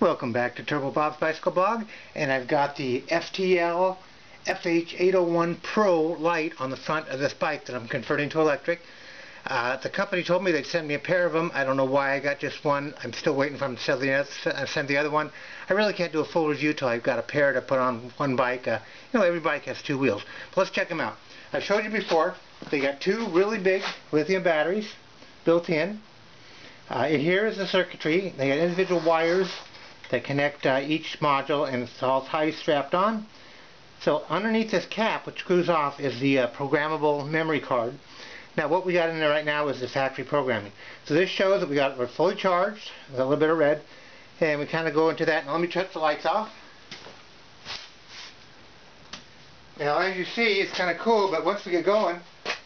Welcome back to Turbo Bob's Bicycle Blog and I've got the FTL FH801 Pro light on the front of this bike that I'm converting to electric. Uh, the company told me they'd send me a pair of them. I don't know why I got just one. I'm still waiting for them to send the other, uh, send the other one. I really can't do a full review till I've got a pair to put on one bike. Uh, you know, every bike has two wheels. But let's check them out. I've showed you before. They got two really big lithium batteries built in. Uh, here is the circuitry. They got individual wires that connect uh, each module and it's all tie strapped on. So underneath this cap, which screws off, is the uh, programmable memory card. Now what we got in there right now is the factory programming. So this shows that we got we're fully charged, a little bit of red, and we kind of go into that. Now let me shut the lights off. Now as you see, it's kind of cool, but once we get going,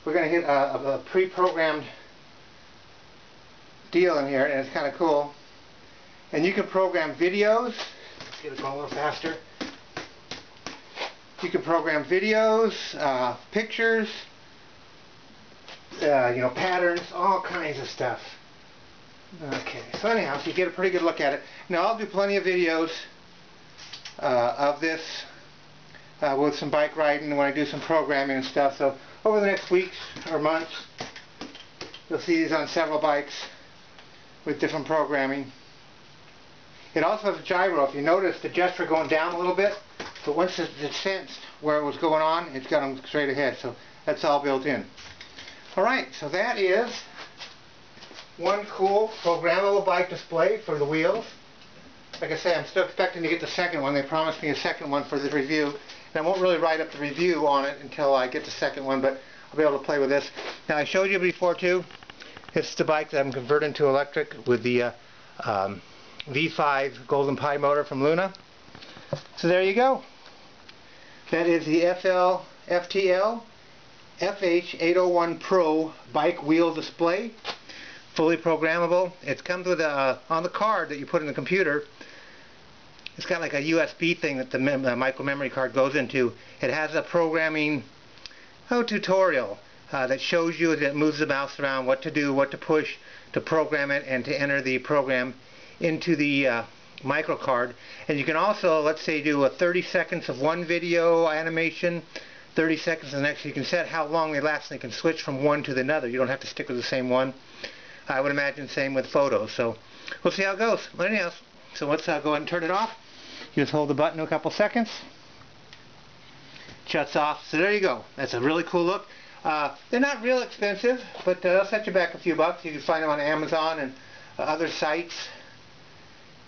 we're going to hit a, a pre-programmed deal in here, and it's kind of cool. And you can program videos. Get it going a little faster. You can program videos, uh, pictures, uh, you know, patterns, all kinds of stuff. Okay, so anyhow, so you get a pretty good look at it. Now I'll do plenty of videos uh, of this uh, with some bike riding when I do some programming and stuff. So over the next weeks or months, you'll see these on several bikes with different programming. It also has a gyro. If you notice the gesture going down a little bit, but once it, sensed where it was going on, it's got them straight ahead. So that's all built in. Alright, so that is one cool programmable bike display for the wheels. Like I say, I'm still expecting to get the second one. They promised me a second one for the review. And I won't really write up the review on it until I get the second one, but I'll be able to play with this. Now, I showed you before, too. It's the bike that I'm converting to electric with the uh, um, V5 Golden Pie motor from Luna. So there you go. That is the FL FTL FH801 Pro bike wheel display. Fully programmable. It comes with a, uh, on the card that you put in the computer, it's got like a USB thing that the mem micro memory card goes into. It has a programming oh, tutorial uh, that shows you, that moves the mouse around, what to do, what to push to program it and to enter the program into the uh, microcard and you can also let's say do a 30 seconds of one video animation 30 seconds of the next. You can set how long they last and they can switch from one to the another. You don't have to stick with the same one. I would imagine same with photos. So we'll see how it goes. But anyhow so let's uh, go ahead and turn it off. You just hold the button a couple seconds. Shuts off. So there you go. That's a really cool look. Uh, they're not real expensive but uh, they'll set you back a few bucks. You can find them on Amazon and uh, other sites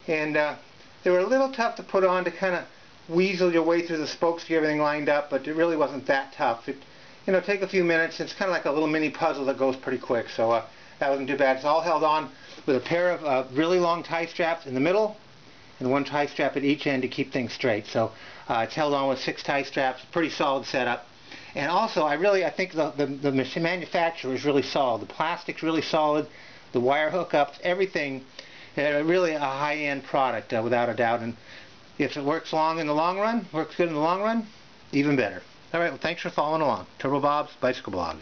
and uh, they were a little tough to put on to kind of weasel your way through the spokes to get everything lined up, but it really wasn't that tough. It, you know, take a few minutes. It's kind of like a little mini puzzle that goes pretty quick, so uh, that wasn't too bad. It's all held on with a pair of uh, really long tie straps in the middle and one tie strap at each end to keep things straight. So uh, it's held on with six tie straps, pretty solid setup. And also, I really, I think the, the, the manufacturer is really solid. The plastic's really solid, the wire hookups, everything really a high-end product uh, without a doubt. And if it works long in the long run, works good in the long run, even better. All right, well, thanks for following along. Turbo Bob's Bicycle Blog.